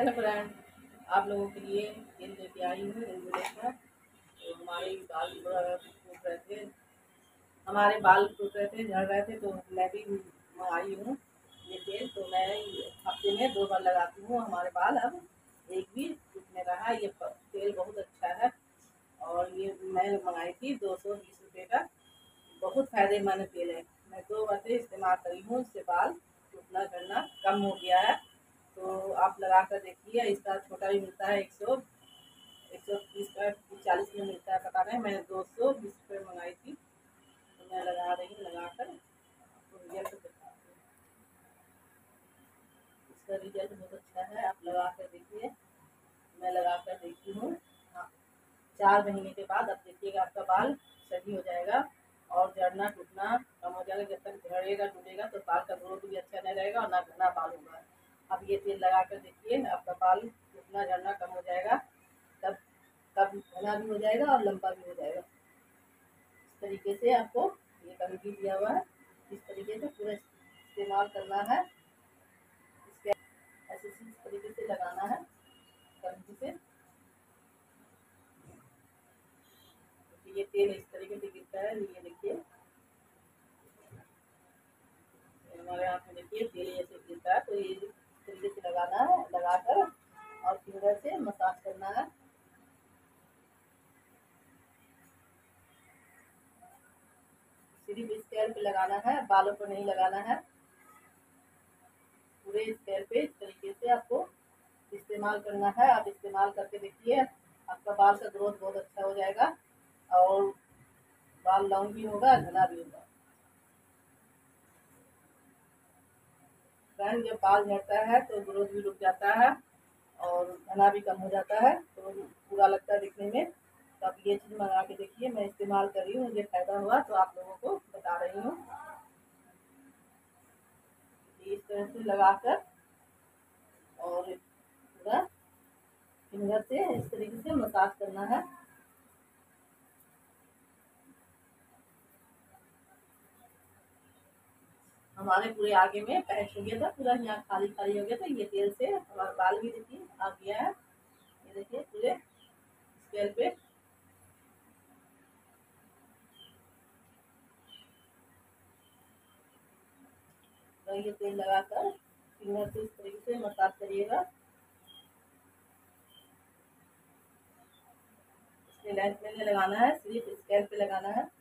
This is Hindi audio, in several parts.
हेलो फ्रेंड आप लोगों के लिए तेल लेके आई हूँ रेगुलेट का तो हमारे बाल थोड़ा टूट रहे थे। हमारे बाल टूट रहे थे, झड़ रहे थे तो मैं भी मंगाई हूँ। ये तेल तो मैं हफ़्ते में दो बार लगाती हूँ हमारे बाल। अब एक भी टूटने रहा। ये तेल बहुत अच्छा है। और ये मैं मंगाई थी दो सौ बीस रुपये का। बहुत फ़ायदेमंद तेल है। मैं दो बार इस्तेमाल करी हूँ, इससे बाल टूटना करना कम हो गया है। लगा कर देखिए इसका छोटा भी मिलता है एक सौ एक सौ तीस का चालीस में मिलता है, पता नहीं मैंने दो सौ बीस रुपये मंगाई थी। तो मैं लगा रही हूँ लगा कर तो रिज़ल्ट इसका रिज़ल्ट बहुत अच्छा है, आप लगा कर देखिए। मैं लगा कर देखती हूँ हाँ चार महीने के बाद आप देखिएगा, आपका बाल सही हो जाएगा और झड़ना टूटना कम हो जाएगा। जब तक झड़ेगा, टूटेगा तो बाल का ग्रोथ भी अच्छा नहीं रहेगा और ना घना बाल होगा। अब ये तेल लगा कर देखिए, आपका बाल टूटना झड़ना कम हो जाएगा। तब तब घना भी हो जाएगा और लंबा भी हो जाएगा। इस तरीके से आपको ये कंघी दिया हुआ है। इस तरीके से पूरा इस्तेमाल करना है। इसके ऐसे इस तरीके से लगाना है। कंघी से ये तेल इस तरीके से गिरता है। ये देखिए। हमारे हाथ में देखिए, तेल ऐसे गिरता है तो ये तरीके से लगाना है, लगाकर और फिंगर से मसाज करना है। सिर्फ़ स्केल पे लगाना है, बालों पर नहीं लगाना है। पूरे स्केल पे इस तरीके से आपको इस्तेमाल करना है। आप इस्तेमाल करके देखिए, आपका बाल का ग्रोथ बहुत अच्छा हो जाएगा और बाल लॉन्ग भी होगा, घना भी होगा। फ्रेंड जब बाल झड़ता है तो ग्रोथ भी रुक जाता है और घना भी कम हो जाता है तो पूरा लगता है दिखने में। तो आप ये चीज़ मंगा के देखिए, मैं इस्तेमाल कर रही हूँ, मुझे फ़ायदा हुआ तो आप लोगों को बता रही हूँ। इस तरह से लगाकर और पूरा फिंगर से इस तरीके से मसाज करना है। हमारे पूरे आगे में पैच हो गया था, पूरा यहाँ खाली खाली हो गया था, ये तेल से हमारा बाल भी देखिए, आ गया है। ये देखिए पूरे स्केल पे। तो ये तेल लगाकर फिंगर से इस तरीके से मसाज करिएगा। इसके लेंथ में लगाना है, सिर्फ़ स्केल पे लगाना है।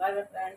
Bye, my friend.